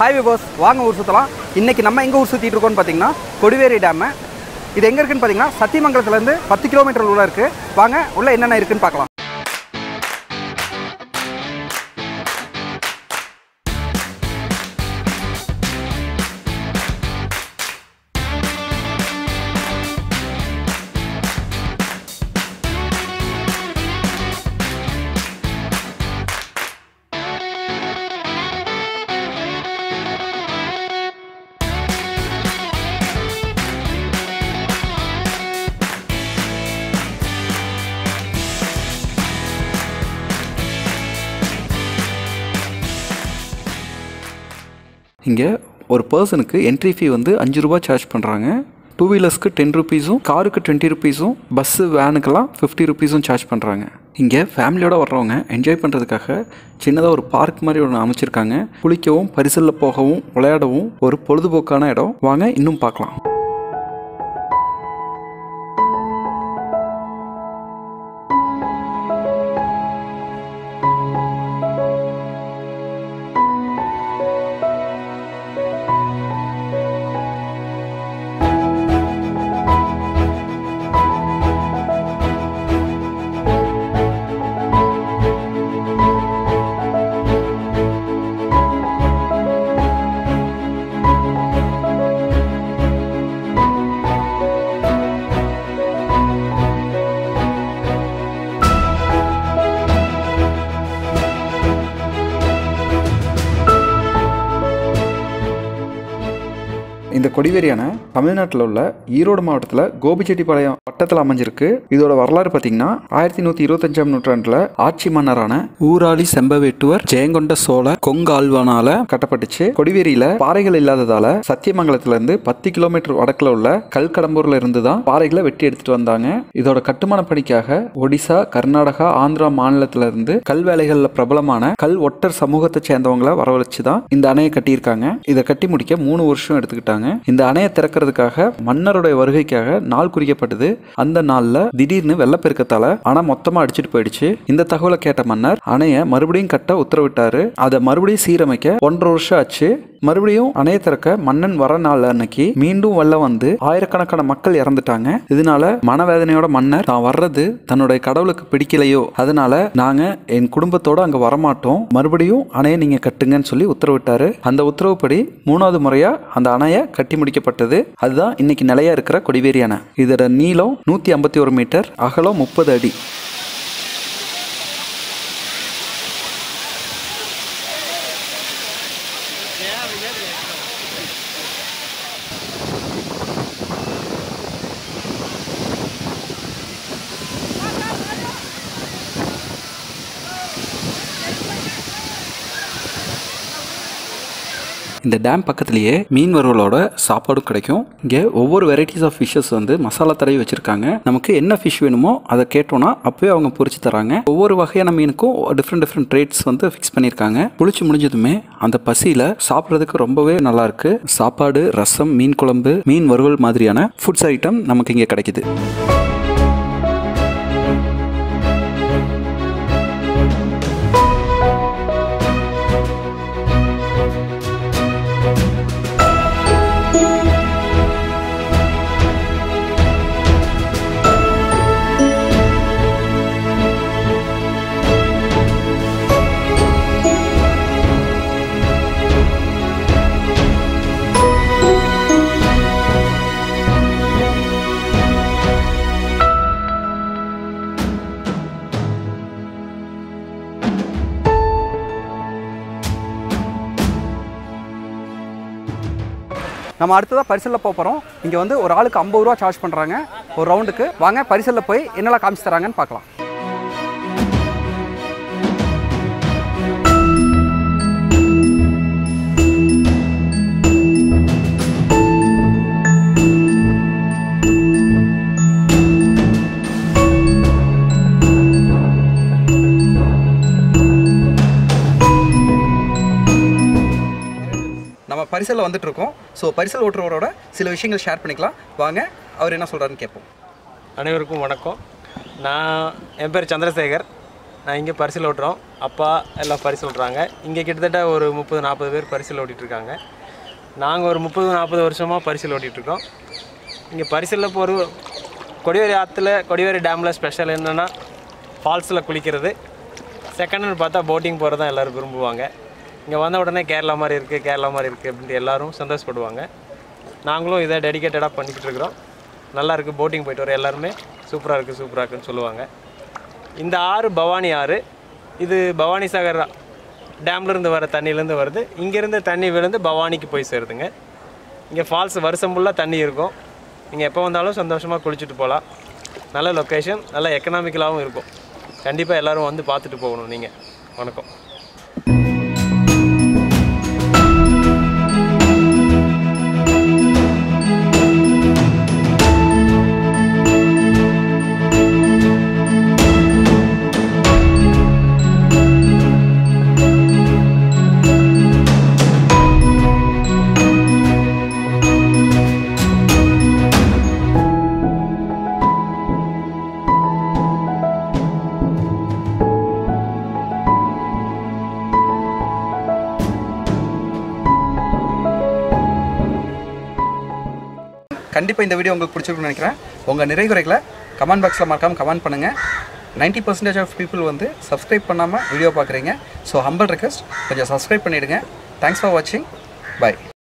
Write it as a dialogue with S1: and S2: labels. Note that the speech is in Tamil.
S1: ஹாய் விபோஸ் வாங்க ஊர் சுற்றலாம் இன்றைக்கி நம்ம எங்கே ஊர் சுற்றிட்டு இருக்கோம்னு பார்த்தீங்கன்னா கொடிவேரி டேமு. இது எங்கே இருக்குன்னு பார்த்தீங்கன்னா சத்தியமங்கலத்துலேருந்து பத்து கிலோமீட்டர் உள்ள இருக்குது வாங்க உள்ள என்னென்ன இருக்குன்னு பார்க்கலாம்.
S2: இங்கே ஒரு பர்சனுக்கு என்ட்ரி ஃபீ வந்து அஞ்சு ரூபா சார்ஜ் பண்ணுறாங்க டூ வீலர்ஸ்க்கு டென் ருபீஸும் காருக்கு டுவெண்ட்டி ருபீஸும் பஸ்ஸு வேனுக்கெல்லாம் ஃபிஃப்டி ருபீஸும் சார்ஜ் பண்ணுறாங்க இங்கே ஃபேமிலியோடு வர்றவங்க என்ஜாய் பண்ணுறதுக்காக சின்னதாக ஒரு பார்க் மாதிரி ஒன்று அமைச்சிருக்காங்க. குளிக்கவும் பரிசலில் போகவும் விளையாடவும் ஒரு பொழுதுபோக்கான இடம். வாங்க இன்னும் பார்க்கலாம். இந்த கொடிவேரி அணை தமிழ்நாட்டில் உள்ள ஈரோடு மாவட்டத்தில் கோபிச்செட்டிப்பாளையம் வட்டத்தில் அமைஞ்சிருக்கு. இதோட வரலாறு பார்த்தீங்கன்னா ஆயிரத்தி நூற்றி இருபத்தஞ்சாம் நூற்றாண்டில் ஆட்சி மன்னரான ஊராளி செம்பவேட்டுவர் ஜெயங்கொண்ட சோழ கொங்கால்வனால கட்டப்பட்டுச்சு. கொடிவேரியில பாறைகள் இல்லாததால சத்தியமங்கலத்துல இருந்து பத்து கிலோமீட்டர் வடக்குல உள்ள கல்கடம்பூர்ல இருந்து தான் பாறைகளை வெட்டி எடுத்துட்டு வந்தாங்க. இதோட கட்டுமான பணிக்காக ஒடிசா கர்நாடகா ஆந்திரா மாநிலத்துல இருந்து கல் வேலைகள்ல பிரபலமான கல் ஒட்டர் சமூகத்தை சேர்ந்தவங்களை வரவழைச்சு தான் இந்த அணையை கட்டியிருக்காங்க. இதை கட்டி முடிக்க மூணு வருஷம் எடுத்துக்கிட்டாங்க. இந்த அணையை திறக்கிறதுக்காக மன்னருடைய வருகைக்காக நாள் குறிக்கப்பட்டது. அந்த நாள்ல திடீர்னு வெள்ளப்பெருக்கத்தால அணை மொத்தமா அடிச்சிட்டு போயிடுச்சு. இந்த தகவலை கேட்ட மன்னர் அணையை மறுபடியும் கட்ட உத்தரவிட்டாரு. அதை மறுபடியும் சீரமைக்க ஒன்றரை வருஷம் ஆச்சு. மறுபடியும் அணையை திறக்க மன்னன் வர நாள் அன்னைக்கு மீண்டும் வெள்ளம் வந்து ஆயிரக்கணக்கான மக்கள் இறந்துட்டாங்க. இதனால மனவேதனையோட மன்னர் தான் வர்றது தன்னுடைய கடவுளுக்கு பிடிக்கலையோ. அதனால நாங்க என் குடும்பத்தோட அங்க வரமாட்டோம். மறுபடியும் அணையை நீங்க கட்டுங்கன்னு சொல்லி உத்தரவிட்டாரு. அந்த உத்தரவுப்படி மூணாவது முறையா அந்த அணையை கட்டி முடிக்கப்பட்டது. அதுதான் இன்னைக்கு நிலையா இருக்கிற கொடிவேரி அணை. இதோட நீளம் நூத்தி ஐம்பத்தி ஒரு மீட்டர் அகலம் முப்பது அடி. இந்த டேம் பக்கத்துலேயே மீன் வறுவலோட சாப்பாடும் கிடைக்கும். இங்கே ஒவ்வொரு வெரைட்டிஸ் ஆஃப் ஃபிஷ்ஷஸ் வந்து மசாலா தடவி வச்சுருக்காங்க. நமக்கு என்ன ஃபிஷ் வேணுமோ அதை கேட்டோம்னா அப்போயே அவங்க பொறிச்சு தராங்க. ஒவ்வொரு வகையான மீனுக்கும் டிஃப்ரெண்ட் டிஃப்ரெண்ட் ரேட்ஸ் வந்து ஃபிக்ஸ் பண்ணியிருக்காங்க புளிச்சு முடிஞ்சதுமே அந்த பசியில் சாப்பிட்றதுக்கு ரொம்பவே நல்லாயிருக்கு சாப்பாடு ரசம் மீன் குழம்பு மீன் வறுவல் மாதிரியான ஃபுட்ஸ் ஐட்டம் நமக்கு இங்கே கிடைக்குது.
S1: நம்ம அடுத்ததாக பரிசலில் போக போகிறோம் இங்கே வந்து ஒரு ஆளுக்கு ஐம்பது ரூபா சார்ஜ் பண்ணுறாங்க ஒரு ரவுண்டுக்கு வாங்க பரிசலில் போய் என்னெல்லாம் காமிச்சு தராங்கன்னு பார்க்கலாம். பரிசலில் வந்துட்டு இருக்கோம் ஸோ பரிசல் ஓட்டுறவரோட சில விஷயங்கள் ஷேர் பண்ணிக்கலாம். வாங்க அவர் என்ன சொல்கிறாருன்னு கேட்போம்.
S3: அனைவருக்கும் வணக்கம். நான் என் பேர் சந்திரசேகர். நான் இங்கே பரிசல் ஓட்டுறோம். அப்பா எல்லாம் பரிசல் ஓட்டுறாங்க. இங்கே கிட்டத்தட்ட ஒரு முப்பது நாற்பது பேர் பரிசல் ஓட்டிகிட்டு இருக்காங்க நாங்கள் ஒரு முப்பது நாற்பது வருஷமாக பரிசல் ஓட்டிகிட்ருக்கோம் இங்கே பரிசலில் போகிற கொடிவேரி ஆற்றுல கொடிவேரி டேமில் ஸ்பெஷல் என்னென்னா ஃபால்ஸில் குளிக்கிறது. செகண்ட்னு பார்த்தா போட்டிங் போகிறது தான் எல்லோரும் விரும்புவாங்க. இங்கே வந்த உடனே கேரளா மாதிரி இருக்குது கேரளா மாதிரி இருக்குது அப்படின்ட்டு எல்லாரும் சந்தோஷப்படுவாங்க. நாங்களும் இதை டெடிக்கேட்டடாக பண்ணிக்கிட்டு இருக்கிறோம். நல்லாயிருக்கு போட்டிங் போயிட்டு வர எல்லாருமே. சூப்பராக இருக்குது சூப்பராக இருக்குன்னு சொல்லுவாங்க. இந்த ஆறு பவானி ஆறு இது பவானி சாகர் டேம்லேருந்து வர தண்ணியிலேருந்து வருது. இங்கேருந்து தண்ணி விழுந்து பவானிக்கு போய் சேருதுங்க. இங்கே ஃபால்ஸ் வருஷம் ஃபுல்லாக தண்ணி இருக்கும். நீங்கள் எப்போ வந்தாலும் சந்தோஷமாக குளிச்சுட்டு போகலாம் நல்ல லொக்கேஷன் நல்ல எக்கனாமிக்கலாகவும் இருக்கும். கண்டிப்பாக எல்லோரும் வந்து பார்த்துட்டு போகணும் நீங்கள் வணக்கம்.
S1: கண்டிப்பாக இந்த வீடியோ உங்களுக்கு பிடிச்சிருக்குன்னு நினைக்கிறேன். உங்கள் நிறைகுறைகளை கமெண்ட் பாக்ஸில் மறக்காமல் கமெண்ட் பண்ணுங்கள் 90% பர்சன்டேஜ் ஆஃப் பீப்புள் வந்து சப்ஸ்கிரைப் பண்ணாமல் வீடியோ பார்க்குறீங்க. ஸோ ஹம்பிள் ரெக்வஸ்ட் கொஞ்சம் சப்ஸ்கிரைப் பண்ணிவிடுங்க தேங்க்ஸ் ஃபார் வாட்சிங் பை